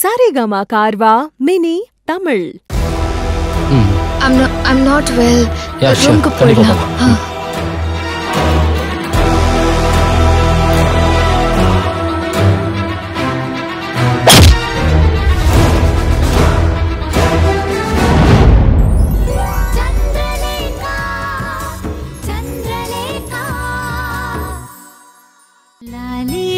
Saregama Carvaan mini Tamil I'm not, I'm not well. Yeah, sure. को पढ़ना. हाँ. लाली